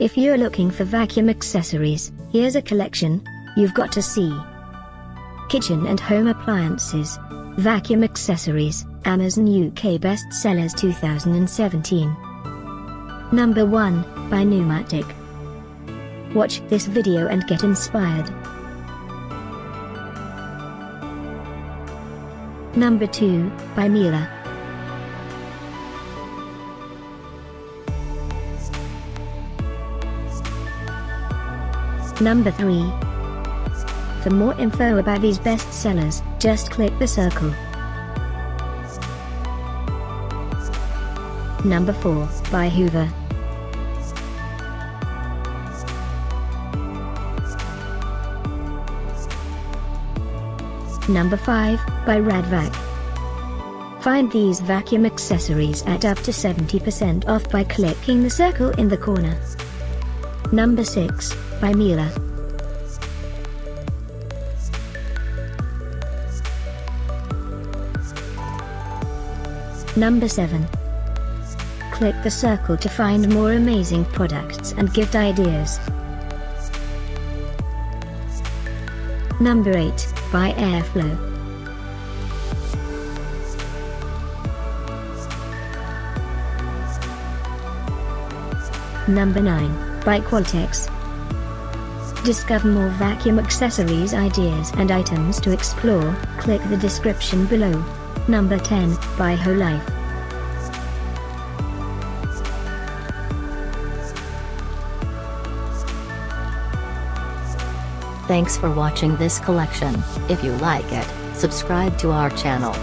If you're looking for vacuum accessories, here's a collection you've got to see. Kitchen and home appliances. Vacuum accessories, Amazon UK bestsellers 2017. Number 1, by Numatic. Watch this video and get inspired. Number 2, by Miele. Number 3. For more info about these bestsellers, just click the circle. Number 4, by Hoover. Number 5, by Radvac. Find these vacuum accessories at up to 70% off by clicking the circle in the corner. Number 6, by Miele. Number 7. Click the circle to find more amazing products and gift ideas. Number 8, by Airflow. Number 9, by Qualtex. Discover more vacuum accessories ideas and items to explore, click the description below. Number 10, by Holife. Thanks for watching this collection. If you like it, subscribe to our channel.